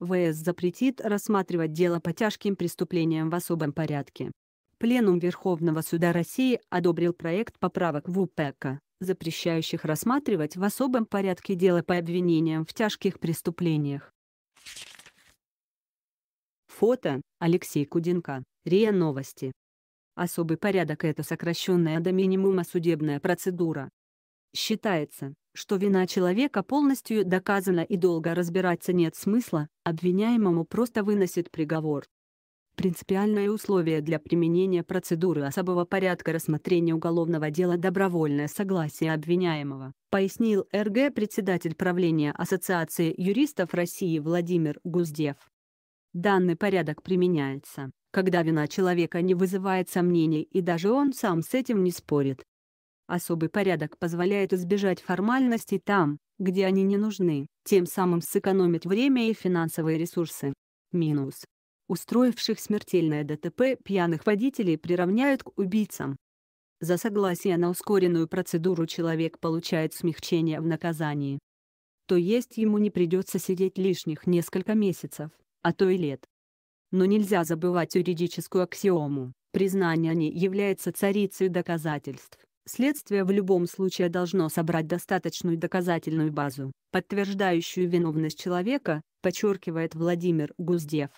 ВС запретит рассматривать дело по тяжким преступлениям в особом порядке. Пленум Верховного Суда России одобрил проект поправок в УПК, запрещающих рассматривать в особом порядке дело по обвинениям в тяжких преступлениях. Фото – Алексей Куденко, РИА Новости. Особый порядок – это сокращенная до минимума судебная процедура. Считается, что вина человека полностью доказана и долго разбираться нет смысла, обвиняемому просто выносит приговор. Принципиальное условие для применения процедуры особого порядка рассмотрения уголовного дела добровольное согласие обвиняемого, пояснил РГ председатель правления Ассоциации юристов России Владимир Гуздев. Данный порядок применяется, когда вина человека не вызывает сомнений и даже он сам с этим не спорит. Особый порядок позволяет избежать формальностей там, где они не нужны, тем самым сэкономить время и финансовые ресурсы. Минус. Устроивших смертельное ДТП пьяных водителей приравняют к убийцам. За согласие на ускоренную процедуру человек получает смягчение в наказании. То есть ему не придется сидеть лишних несколько месяцев, а то и лет. Но нельзя забывать юридическую аксиому. Признание не является царицей доказательств. Следствие в любом случае должно собрать достаточную доказательную базу, подтверждающую виновность человека, подчеркивает Владимир Гуздев.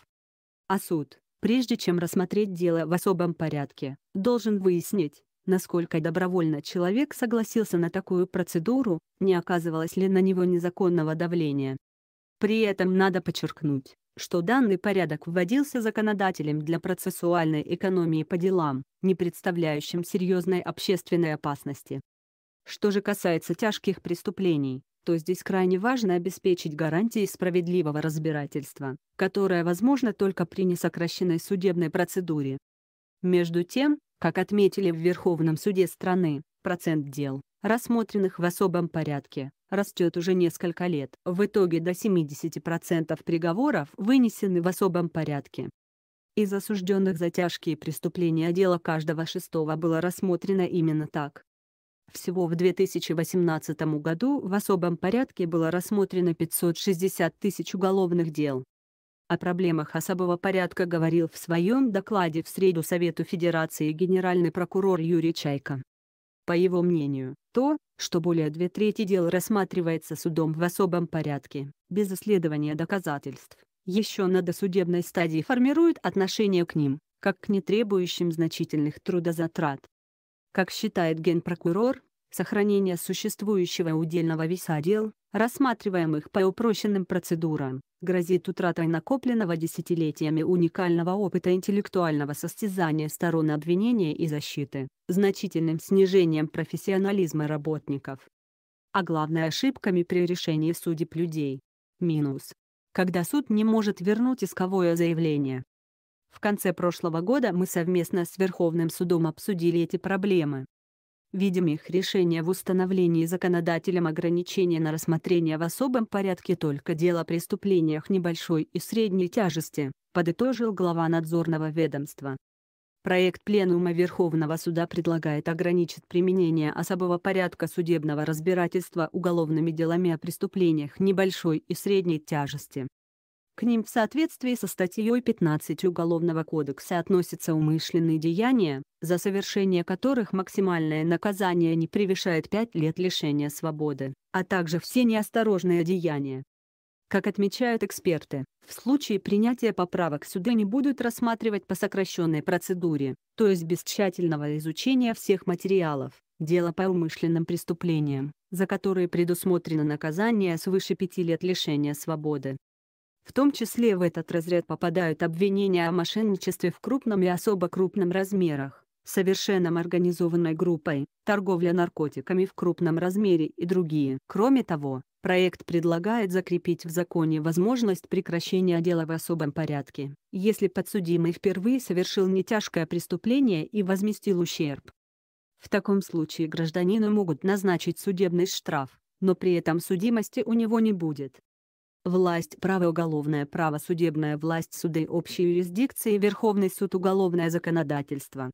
А суд, прежде чем рассмотреть дело в особом порядке, должен выяснить, насколько добровольно человек согласился на такую процедуру, не оказывалось ли на него незаконного давления. При этом надо подчеркнуть, что данный порядок вводился законодателем для процессуальной экономии по делам, не представляющим серьезной общественной опасности. Что же касается тяжких преступлений, то здесь крайне важно обеспечить гарантии справедливого разбирательства, которое возможно только при несокращенной судебной процедуре. Между тем, как отметили в Верховном суде страны, процент дел, рассмотренных в особом порядке, растет уже несколько лет. В итоге до 70% приговоров вынесены в особом порядке. Из осужденных за тяжкие преступления дело каждого шестого было рассмотрено именно так. Всего в 2018 году в особом порядке было рассмотрено 560 тысяч уголовных дел. О проблемах особого порядка говорил в своем докладе в среду Совету Федерации генеральный прокурор Юрий Чайка. По его мнению, то, что более две трети дел рассматривается судом в особом порядке, без исследования доказательств, еще на досудебной стадии формирует отношение к ним, как к нетребующим значительных трудозатрат. Как считает генпрокурор, сохранение существующего удельного веса дел, рассматриваемых по упрощенным процедурам, грозит утратой накопленного десятилетиями уникального опыта интеллектуального состязания сторон обвинения и защиты, значительным снижением профессионализма работников. А главной ошибками при решении судеб людей. Минус. Когда суд не может вернуть исковое заявление. В конце прошлого года мы совместно с Верховным судом обсудили эти проблемы. Видим их решение в установлении законодателем ограничения на рассмотрение в особом порядке только дел о преступлениях небольшой и средней тяжести, подытожил глава надзорного ведомства. Проект Пленума Верховного Суда предлагает ограничить применение особого порядка судебного разбирательства уголовными делами о преступлениях небольшой и средней тяжести. К ним в соответствии со статьей 15 Уголовного кодекса относятся умышленные деяния, за совершение которых максимальное наказание не превышает 5 лет лишения свободы, а также все неосторожные деяния. Как отмечают эксперты, в случае принятия поправок суды не будут рассматривать по сокращенной процедуре, то есть без тщательного изучения всех материалов, дело по умышленным преступлениям, за которые предусмотрено наказание свыше 5 лет лишения свободы. В том числе в этот разряд попадают обвинения о мошенничестве в крупном и особо крупном размерах, совершенном организованной группой, торговля наркотиками в крупном размере и другие. Кроме того, проект предлагает закрепить в законе возможность прекращения дела в особом порядке, если подсудимый впервые совершил нетяжкое преступление и возместил ущерб. В таком случае гражданину могут назначить судебный штраф, но при этом судимости у него не будет. Власть право уголовное право судебная власть суды общей юрисдикции Верховный суд уголовное законодательство